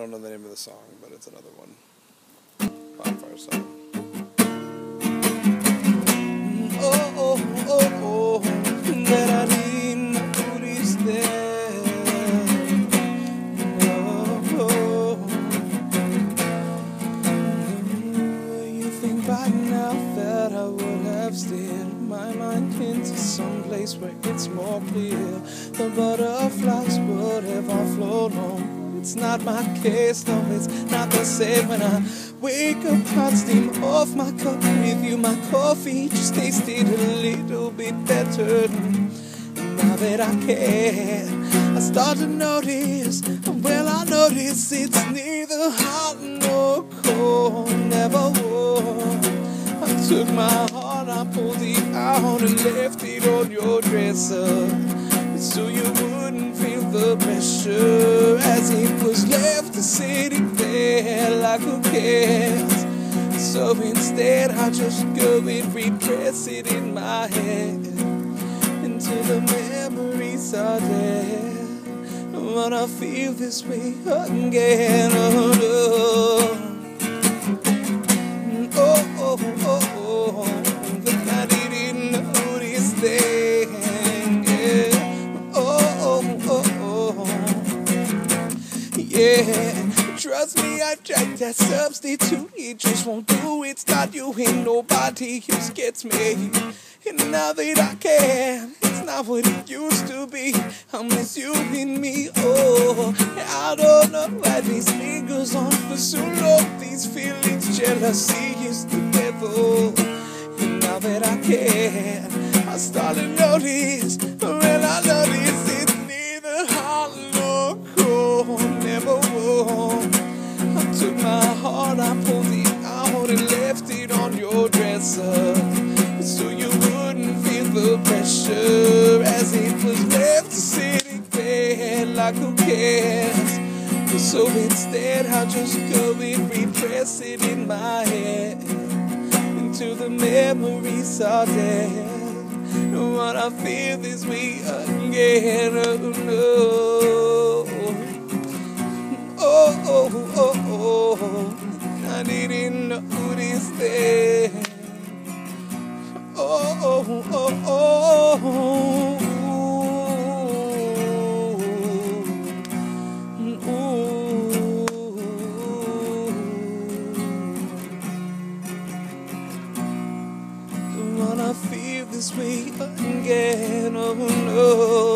don't know the name of the song, but it's another one. Bonfire song. Oh, oh, oh, oh, Berarina turiste. Oh, oh. You think by now that I would have steered my mind into some place where it's more clear. The butterflies would have all flown home. It's not my case, no, it's not the same when I wake up, hot steam off my cup with you. My coffee just tasted a little bit better. And now that I can, I start to notice, well, I notice it's neither hot nor cold, never was. I took my heart, I pulled it out and left it on your dresser. So you wouldn't feel the pressure like who cares. So instead, I just go and repress it in my head until the memories are there. When I feel this way again, oh no. Oh, oh, oh, I didn't notice then. Oh, oh, oh, oh. Yeah. Trust me, I've tried that substitute. It just won't do. It's not you and nobody else gets me. And now that I can, it's not what it used to be. I miss you and me. Oh, I don't know why this lingers on for so long. These feelings, jealousy is the devil. And now that I can, I start to notice. future as it was left sitting there like who cares? So instead I just go and repress it in my head until the memories are dead. What I feel this week again, oh no. Oh, oh, oh, oh, I didn't notice that. oh, oh, oh. oh. this way again. Oh no.